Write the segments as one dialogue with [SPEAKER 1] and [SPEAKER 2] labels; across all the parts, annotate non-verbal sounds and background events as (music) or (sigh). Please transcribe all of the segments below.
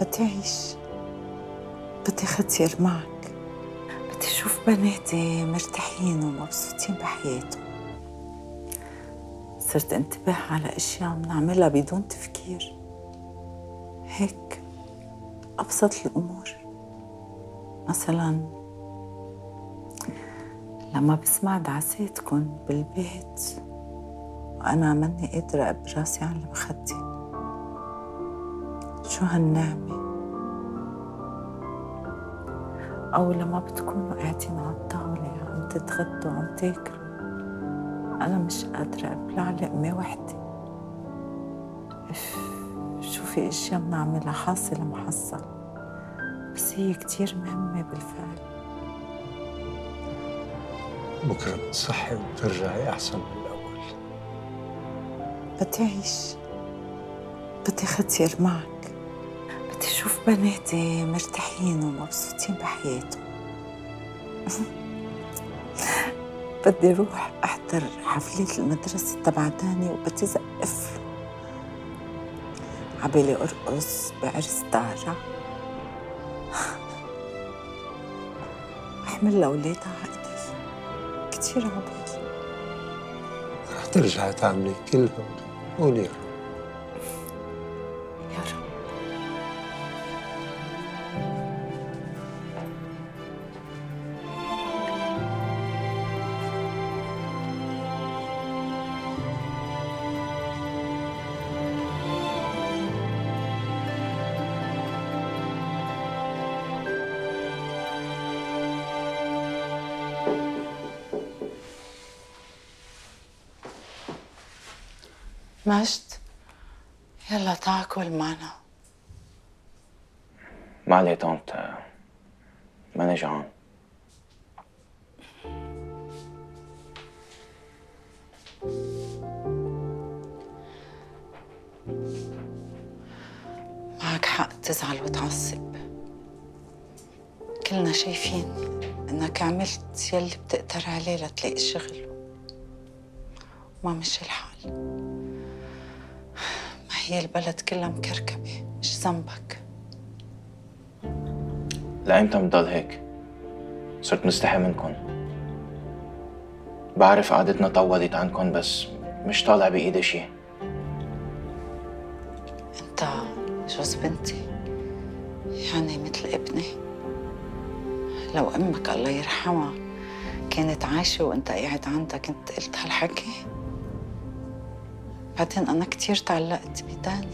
[SPEAKER 1] بدي أعيش بدي ختير معك. بدي أشوف بناتي مرتاحين ومبسوطين بحياتهم. صرت انتبه على أشياء بنعملها بدون تفكير. هيك أبسط الأمور. مثلا لما بسمع دعساتكن بالبيت وأنا مني قادرة أبراسي على مخدي. شو هالنعمة أو لما بتكونوا قاعدين على الطاولة عم تتغدوا عم تاكلوا. أنا مش قادرة أبلع لقمة وحدة. شو في أشياء بنعملها حاصلة محصل بس هي كتير مهمة بالفعل.
[SPEAKER 2] بكرة بتصحي وبترجعي أحسن من الأول.
[SPEAKER 1] بدي أعيش بدي ختير معك بدي أشوف بناتي مرتاحين ومبسوطين بحياتهم. (laughs) بدي أروح أحضر حفلة المدرسة تبع داني وبدي زقف له عبالي أرقص بعرس دارة أحمل لأولادها إيدي كتير عبالي.
[SPEAKER 2] رح ترجعي تعملي كل هول. قولي يا رب
[SPEAKER 1] مجد؟ يلا تاكل معنا.
[SPEAKER 3] ما عليه طنط ماني جوعان
[SPEAKER 1] معك حق تزعل وتعصب. كلنا شايفين إنك عملت يلي بتقدر عليه لتلاقي شغل وما مشي الحال. هي البلد كلها مكركبة مش ذنبك؟
[SPEAKER 3] لأيمتى بضل هيك؟ صرت مستحي منكم بعرف قعدتنا طولت عنكم بس مش طالع بإيدي شي.
[SPEAKER 1] أنت جوز بنتي يعني مثل ابني. لو أمك الله يرحمها كانت عايشة وأنت قاعد عندك كنت قلت هالحكي؟ بعدين أنا كتير تعلقت بداني.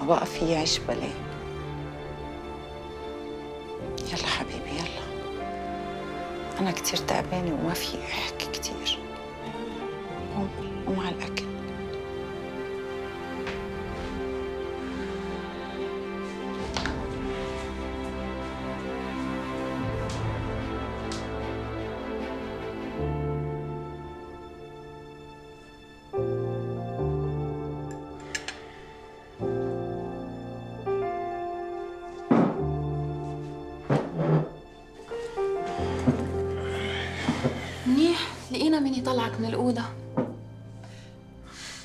[SPEAKER 1] ما بقى في عيش بلا يلا حبيبي يلا. أنا كتير تعبانة وما في أحكي كتير. قوم
[SPEAKER 4] الأكل. مين يطلعك من الأوضة؟